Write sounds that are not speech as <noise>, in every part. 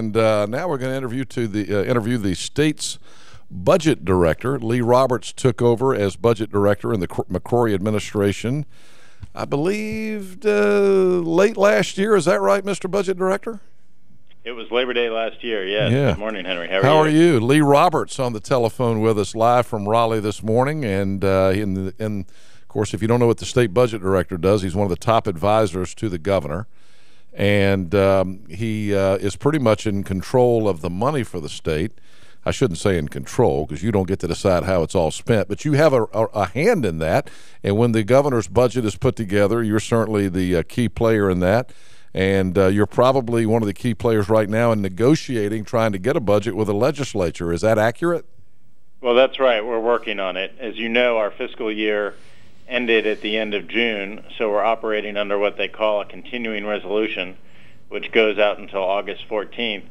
And uh, now we're going to interview to the uh, interview the state's budget director. Lee Roberts took over as budget director in the McCrory administration. I believe uh, late last year. Is that right, Mr. Budget Director? It was Labor Day last year. Yes. Yeah. Good morning, Henry. How are How you? are you? Lee Roberts on the telephone with us live from Raleigh this morning, and uh, in the, and of course, if you don't know what the state budget director does, he's one of the top advisors to the governor and um, he uh, is pretty much in control of the money for the state. I shouldn't say in control because you don't get to decide how it's all spent, but you have a, a, a, hand in that. And when the governor's budget is put together, you're certainly the uh, key player in that. And uh, you're probably one of the key players right now in negotiating, trying to get a budget with the legislature. Is that accurate? Well, that's right. We're working on it. As you know, our fiscal year ended at the end of June, so we're operating under what they call a continuing resolution, which goes out until August 14th.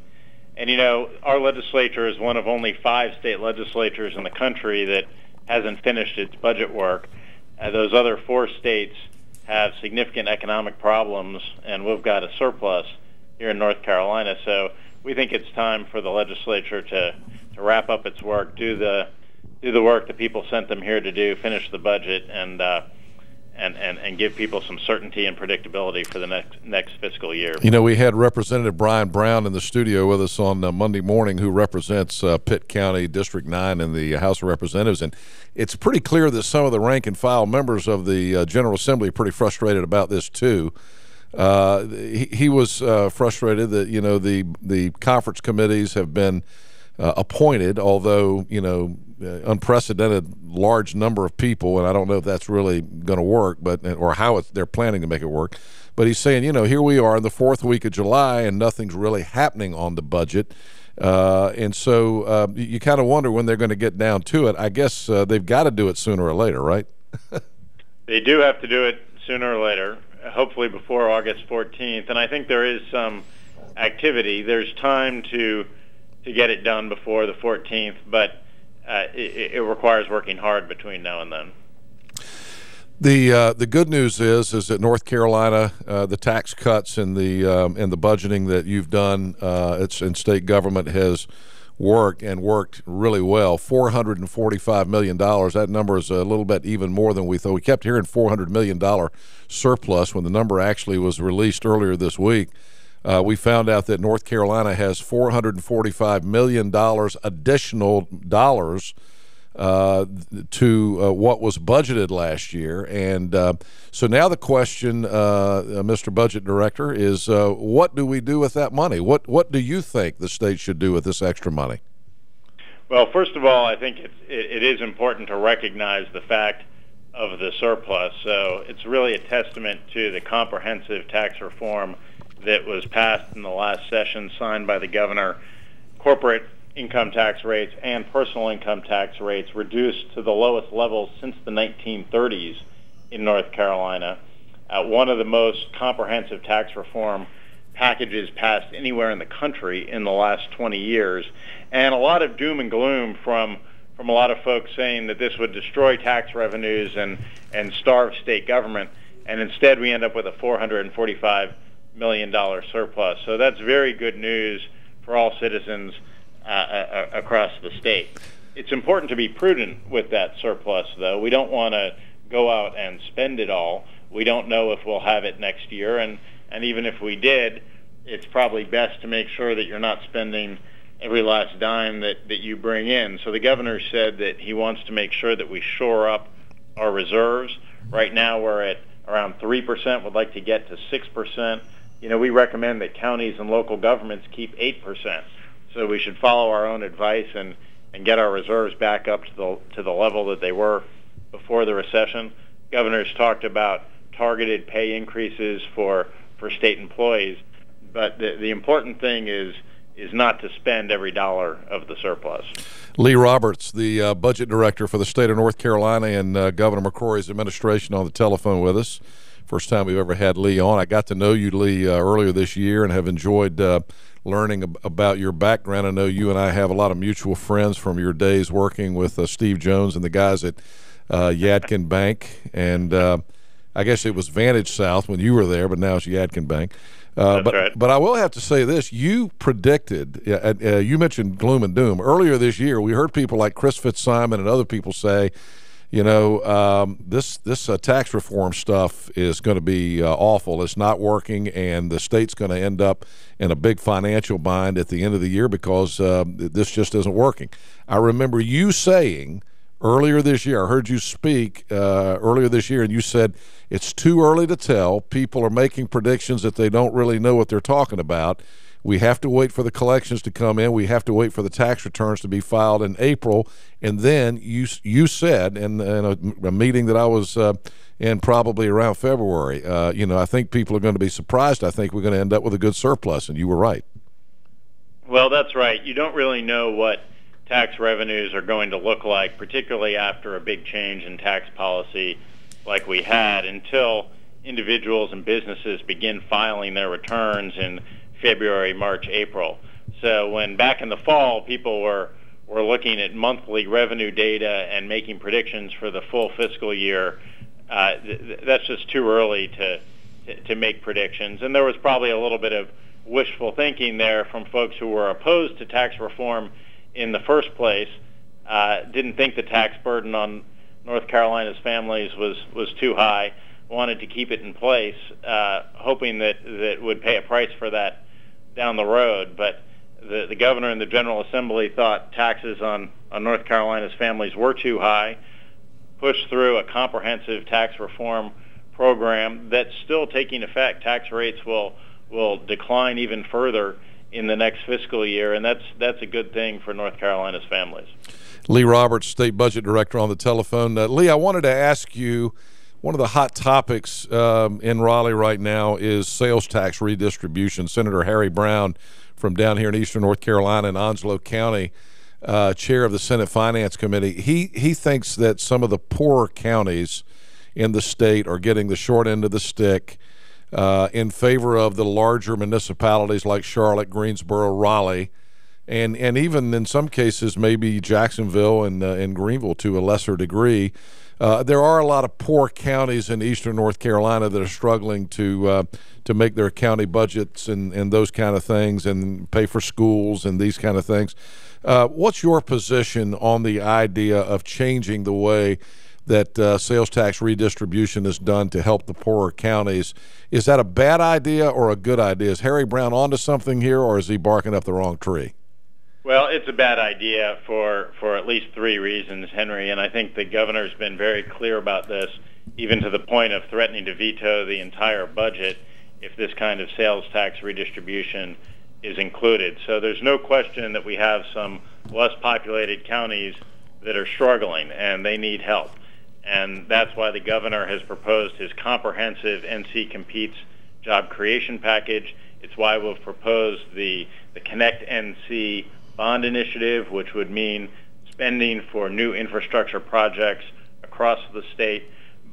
And you know, our legislature is one of only five state legislatures in the country that hasn't finished its budget work. Uh, those other four states have significant economic problems, and we've got a surplus here in North Carolina. So we think it's time for the legislature to, to wrap up its work, do the do the work that people sent them here to do, finish the budget, and uh, and, and and give people some certainty and predictability for the next next fiscal year. You know, we had Representative Brian Brown in the studio with us on uh, Monday morning, who represents uh, Pitt County District Nine in the House of Representatives, and it's pretty clear that some of the rank and file members of the uh, General Assembly are pretty frustrated about this too. Uh, he, he, was uh, frustrated that you know the the conference committees have been uh, appointed, although you know uh, unprecedented large number of people, and I don't know if that's really going to work, but or how they're planning to make it work. But he's saying, you know, here we are in the fourth week of July, and nothing's really happening on the budget. Uh, and so uh, you kind of wonder when they're going to get down to it. I guess uh, they've got to do it sooner or later, right? <laughs> they do have to do it sooner or later, hopefully before August 14th. And I think there is some activity. There's time to to get it done before the 14th, but uh, it, it, requires working hard between now and then. The uh, the good news is is that North Carolina, uh, the tax cuts and the um, and the budgeting that you've done, uh, it's in state government has worked and worked really well. Four hundred and forty-five million dollars. That number is a little bit even more than we thought. We kept hearing four hundred million dollar surplus when the number actually was released earlier this week. Uh, we found out that North Carolina has $445 million additional dollars uh, to uh, what was budgeted last year. And uh, so now the question, uh, uh, Mr. Budget Director, is what do we do with that money? What, what do you think the state should do with this extra money? Well, first of all, I think it, it is important to recognize the fact of the surplus. So it's really a testament to the comprehensive tax reform that was passed in the last session, signed by the governor, corporate income tax rates and personal income tax rates reduced to the lowest levels since the 1930s in North Carolina. Uh, one of the most comprehensive tax reform packages passed anywhere in the country in the last 20 years, and a lot of doom and gloom from from a lot of folks saying that this would destroy tax revenues and and starve state government, and instead we end up with a 445 million dollar surplus. So that's very good news for all citizens uh, uh, across the state. It's important to be prudent with that surplus, though. We don't want to go out and spend it all. We don't know if we'll have it next year, and and even if we did, it's probably best to make sure that you're not spending every last dime that, that you bring in. So the governor said that he wants to make sure that we shore up our reserves. Right now we're at around 3%, We'd like to get to 6% you know, we recommend that counties and local governments keep 8%. So we should follow our own advice and, and get our reserves back up to the, to the level that they were before the recession. Governors talked about targeted pay increases for, for state employees, but the, the important thing is is not to spend every dollar of the surplus. Lee Roberts, the uh, budget director for the state of North Carolina and uh, Governor McCrory's administration on the telephone with us. First time we've ever had Lee on. I got to know you, Lee, uh, earlier this year and have enjoyed uh, learning ab about your background. I know you and I have a lot of mutual friends from your days working with uh, Steve Jones and the guys at uh, Yadkin Bank. And uh, I guess it was Vantage South when you were there, but now it's Yadkin Bank. Uh, but right. but I will have to say this: you predicted. Uh, uh, you mentioned gloom and doom earlier this year. We heard people like Chris Fitzsimon and other people say, you know, um, this this uh, tax reform stuff is going to be uh, awful. It's not working, and the state's going to end up in a big financial bind at the end of the year because uh, this just isn't working. I remember you saying earlier this year. I heard you speak uh, earlier this year, and you said it's too early to tell. People are making predictions that they don't really know what they're talking about. We have to wait for the collections to come in. We have to wait for the tax returns to be filed in April, and then you you said in, in a, a, meeting that I was uh, in probably around February. Uh, you know, I think people are going to be surprised. I think we're going to end up with a good surplus, and you were right. Well, that's right. You don't really know what tax revenues are going to look like, particularly after a big change in tax policy like we had, until individuals and businesses begin filing their returns in February, March, April. So when back in the fall people were were looking at monthly revenue data and making predictions for the full fiscal year, uh, th- that's just too early to, to to make predictions. And there was probably a little bit of wishful thinking there from folks who were opposed to tax reform in the first place. Uh, didn't think the tax burden on North Carolina's families was was too high. Wanted to keep it in place, uh, hoping that that would pay a price for that down the road. But the, the governor and the General Assembly thought taxes on, on North Carolina's families were too high, pushed through a comprehensive tax reform program that's still taking effect. Tax rates will will decline even further in the next fiscal year, and that's that's a good thing for North Carolina's families. Lee Roberts, State Budget Director, on the telephone. Uh, Lee, I wanted to ask you one of the hot topics um, in Raleigh right now is sales tax redistribution. Senator Harry Brown from down here in eastern North Carolina in Onslow County, uh, chair of the Senate Finance Committee, he, he thinks that some of the poorer counties in the state are getting the short end of the stick uh, in favor of the larger municipalities like Charlotte, Greensboro, Raleigh and and even in some cases maybe Jacksonville and uh, and Greenville to a lesser degree. Uh, there are a lot of poor counties in eastern North Carolina that are struggling to uh, to make their county budgets and, and those kind of things and pay for schools and these kind of things. Uh, what's your position on the idea of changing the way that uh, sales tax redistribution is done to help the poorer counties? Is that a bad idea or a good idea? Is Harry Brown onto something here, or is he barking up the wrong tree? Well, it's a bad idea for, for at least three reasons, Henry, and I think the governor's been very clear about this, even to the point of threatening to veto the entire budget if this kind of sales tax redistribution is included. So there's no question that we have some less populated counties that are struggling and they need help. And that's why the governor has proposed his comprehensive NC Competes job creation package. It's why we've proposed the, the Connect NC bond initiative, which would mean spending for new infrastructure projects across the state.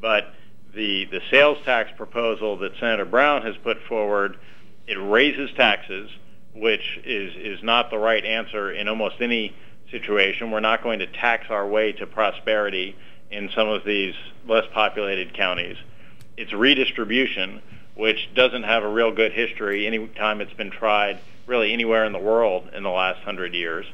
But the, the sales tax proposal that Senator Brown has put forward, it raises taxes, which is, is not the right answer in almost any situation. We're not going to tax our way to prosperity in some of these less populated counties. It's redistribution, which doesn't have a real good history any time it's been tried really anywhere in the world in the last hundred years.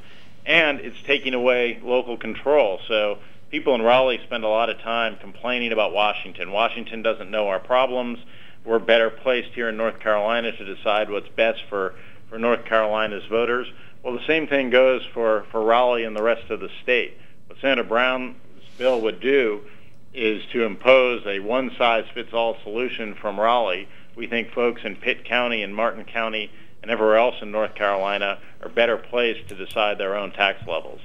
And it's taking away local control. So people in Raleigh spend a lot of time complaining about Washington. Washington doesn't know our problems. We're better placed here in North Carolina to decide what's best for, for North Carolina's voters. Well, the same thing goes for, for Raleigh and the rest of the state. What Senator Brown's bill would do is to impose a one-size-fits-all solution from Raleigh. We think folks in Pitt County and Martin County and everywhere else in North Carolina are better placed to decide their own tax levels.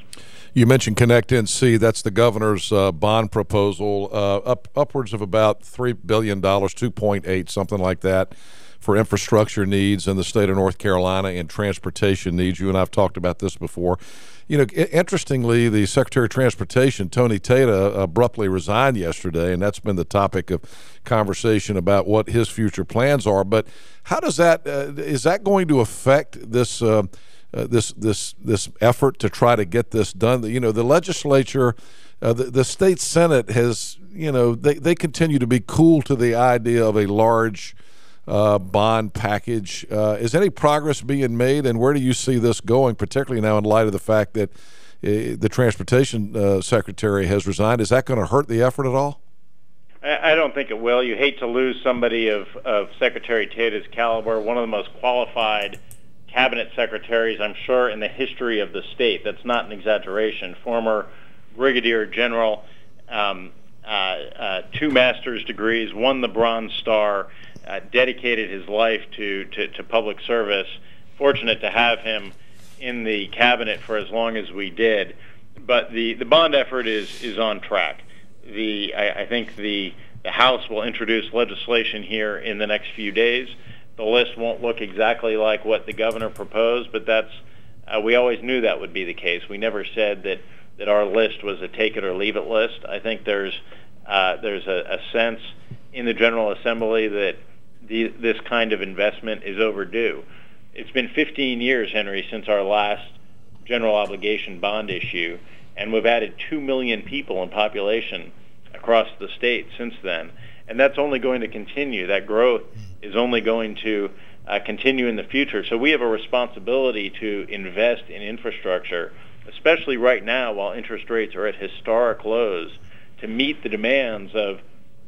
You mentioned Connect NC. That's the governor's uh, bond proposal, uh, up upwards of about three billion dollars, two point eight, something like that, for infrastructure needs in the state of North Carolina and transportation needs. You and I've talked about this before. You know, interestingly, the Secretary of Transportation, Tony Tata, abruptly resigned yesterday, and that's been the topic of conversation about what his future plans are. But how does that uh, is that going to affect this? Uh, uh, this this this effort to try to get this done. You know, the legislature, uh, the, the state senate has, you know, they, they continue to be cool to the idea of a large uh, bond package. Uh, is any progress being made, and where do you see this going, particularly now in light of the fact that uh, the transportation uh, secretary has resigned? Is that going to hurt the effort at all? I don't think it will. You hate to lose somebody of, of Secretary Tata's caliber, one of the most qualified cabinet secretaries, I'm sure, in the history of the state. That's not an exaggeration. Former brigadier general, um, two master's degrees, won the Bronze Star, uh, dedicated his life to, to, to public service. Fortunate to have him in the cabinet for as long as we did. But the, the bond effort is, is on track. The, I, I think the, the House will introduce legislation here in the next few days. The list won't look exactly like what the governor proposed, but that's uh, we always knew that would be the case. We never said that that our list was a take it or leave it list. I think there's uh, there's a, a sense in the General Assembly that the, this kind of investment is overdue. It's been 15 years, Henry, since our last general obligation bond issue, and we've added 2 million people in population across the state since then. And that's only going to continue. That growth is only going to uh, continue in the future. So we have a responsibility to invest in infrastructure, especially right now while interest rates are at historic lows, to meet the demands of,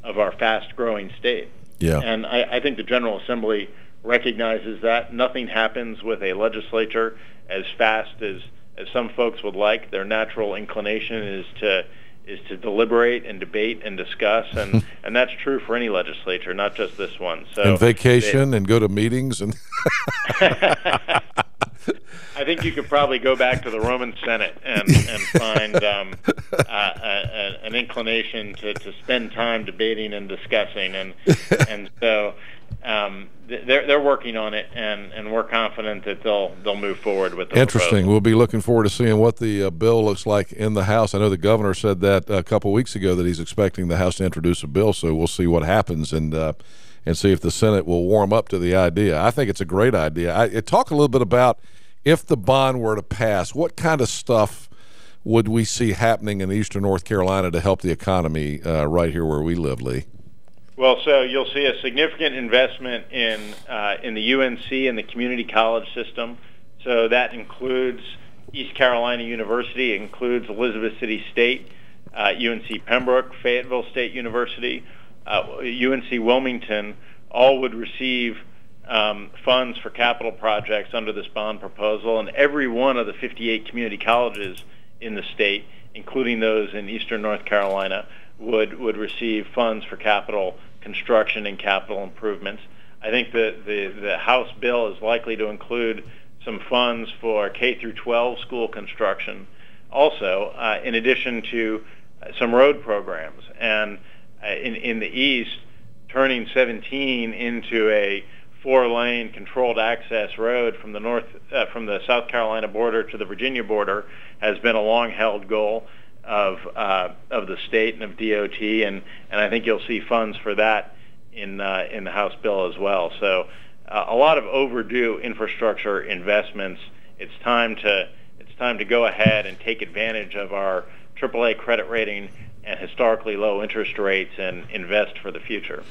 of our fast-growing state. Yeah. And I, I think the General Assembly recognizes that. Nothing happens with a legislature as fast as, as some folks would like. Their natural inclination is to is to deliberate and debate and discuss, and <laughs> and that's true for any legislature, not just this one. So and vacation they, and go to meetings and. <laughs> <laughs> I think you could probably go back to the Roman Senate and, and find um, uh, a, a, an inclination to, to spend time debating and discussing, and and so um, they're they're working on it, and, and we're confident that they'll they'll move forward with. The Interesting. Proposal. We'll be looking forward to seeing what the uh, bill looks like in the House. I know the governor said that a couple weeks ago that he's expecting the House to introduce a bill, so we'll see what happens and uh, and see if the Senate will warm up to the idea. I think it's a great idea. I, talk a little bit about if the bond were to pass, what kind of stuff would we see happening in eastern North Carolina to help the economy uh, right here where we live, Lee? Well, so you'll see a significant investment in uh, in the UNC and the community college system. So that includes East Carolina University, includes Elizabeth City State, uh, UNC Pembroke, Fayetteville State University, uh, UNC Wilmington. All would receive um, funds for capital projects under this bond proposal, and every one of the 58 community colleges in the state, including those in eastern North Carolina, would would receive funds for capital construction and capital improvements. I think the, the House bill is likely to include some funds for K through 12 school construction, also uh, in addition to uh, some road programs. And uh, in, in the east, turning 17 into a four-lane controlled access road from the north, uh, from the South Carolina border to the Virginia border has been a long-held goal of uh, of the state and of DOT, and and I think you'll see funds for that in uh, in the House bill as well. So uh, a lot of overdue infrastructure investments. It's time to it's time to go ahead and take advantage of our AAA credit rating and historically low interest rates and invest for the future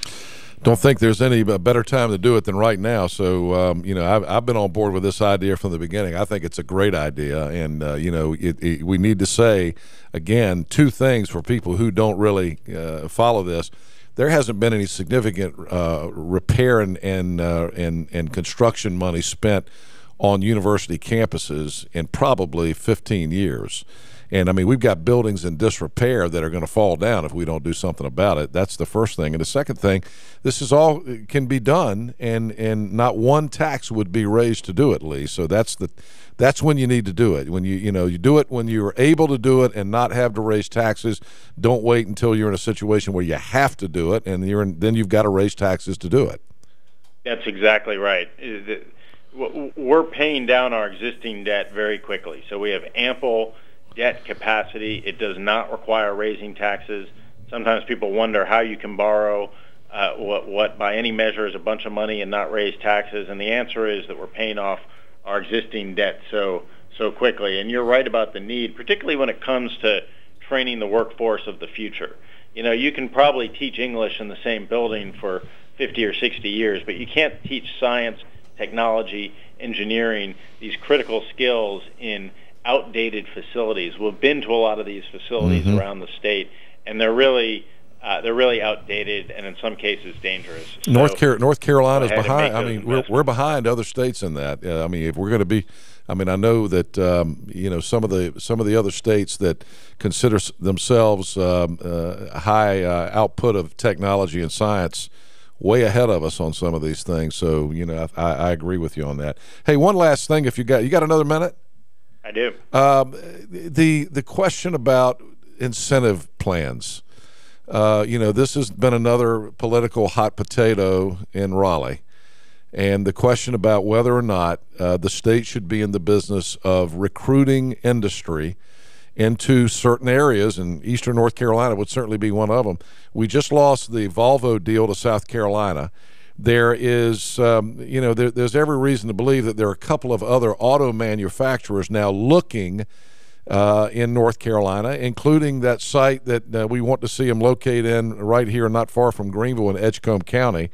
don't think there's any better time to do it than right now. So, um, you know, I've, I've, been on board with this idea from the beginning. I think it's a great idea. And, uh, you know, it, it, we need to say, again, two things for people who don't really uh, follow this. There hasn't been any significant uh, repair and, and, uh, and, and construction money spent on university campuses in probably 15 years. And I mean, we've got buildings in disrepair that are going to fall down if we don't do something about it. That's the first thing. And the second thing, this is all uh, can be done, and and not one tax would be raised to do it, Lee. So that's the that's when you need to do it. When you you know you do it when you're able to do it and not have to raise taxes. Don't wait until you're in a situation where you have to do it, and you're in, then you've got to raise taxes to do it. That's exactly right. Uh, we're paying down our existing debt very quickly, so we have ample debt capacity. It does not require raising taxes. Sometimes people wonder how you can borrow uh, what, what, by any measure, is a bunch of money and not raise taxes. And the answer is that we're paying off our existing debt so so quickly. And you're right about the need, particularly when it comes to training the workforce of the future. You know, you can probably teach English in the same building for 50 or 60 years. But you can't teach science, technology, engineering, these critical skills in outdated facilities. We've been to a lot of these facilities Mhm. around the state, and they're really uh, they're really outdated and in some cases dangerous. So- North Car- North ahead and behind. I mean, we're, we're behind other states in that. Uh, I mean, if we're going to be, I mean, I know that um, you know some of the some of the other states that consider themselves um, uh, high uh, output of technology and science, way ahead of us on some of these things. So you know, I, I agree with you on that. Hey, one last thing, if you got you got another minute. I do. Um, the the question about incentive plans. Uh, you know, this has been another political hot potato in Raleigh, and the question about whether or not uh, the state should be in the business of recruiting industry into certain areas, and Eastern North Carolina would certainly be one of them. We just lost the Volvo deal to South Carolina. There is, um, you know, there, there's every reason to believe that there are a couple of other auto manufacturers now looking uh, in North Carolina, including that site that uh, we want to see them locate in right here, not far from Greenville in Edgecombe County.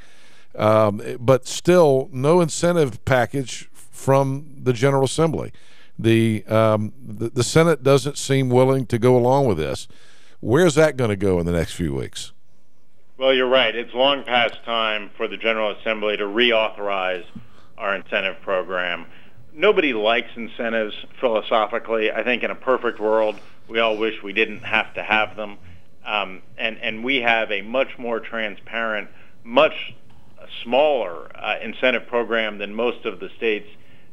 Um, but still, no incentive package from the General Assembly. The, um, the the Senate doesn't seem willing to go along with this. Where's that going to go in the next few weeks? Well, you're right. It's long past time for the General Assembly to reauthorize our incentive program. Nobody likes incentives philosophically. I think in a perfect world, we all wish we didn't have to have them. Um, and, and we have a much more transparent, much smaller uh, incentive program than most of the states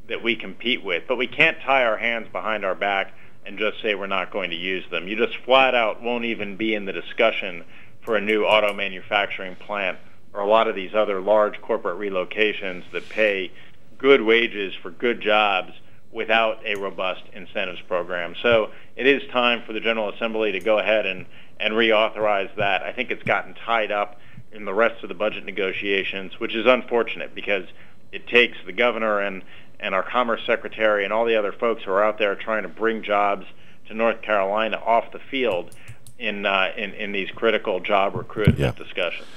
that we compete with. But we can't tie our hands behind our back and just say we're not going to use them. You just flat out won't even be in the discussion for a new auto manufacturing plant or a lot of these other large corporate relocations that pay good wages for good jobs without a robust incentives program. So it is time for the General Assembly to go ahead and, and reauthorize that. I think it's gotten tied up in the rest of the budget negotiations, which is unfortunate because it takes the governor and, and our Commerce Secretary and all the other folks who are out there trying to bring jobs to North Carolina off the field in, uh, in, in these critical job recruitment Yeah. discussions.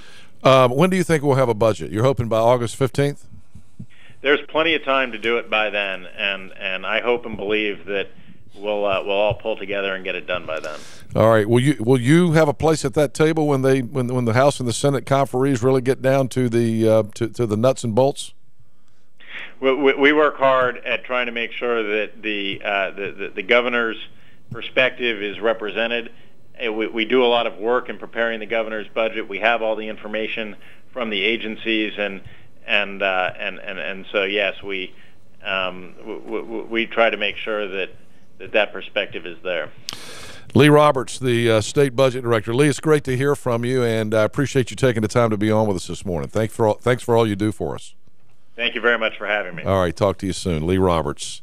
Um, when do you think we'll have a budget? You're hoping by August 15th? there's plenty of time to do it by then, and and I hope and believe that we'll uh, we'll all pull together and get it done by then. All right. Will you will you have a place at that table when they when when the House and the Senate conferees really get down to the uh, to to the nuts and bolts? We, we, we work hard at trying to make sure that the uh, the, the, the governor's perspective is represented. We, we do a lot of work in preparing the governor's budget. We have all the information from the agencies, and and uh, and, and and so yes, we um, we, try to make sure that that, that perspective is there. Lee Roberts, the uh, state budget director. Lee, it's great to hear from you, and I appreciate you taking the time to be on with us this morning. Thanks for all, thanks for all you do for us. Thank you very much for having me. All right, talk to you soon, Lee Roberts.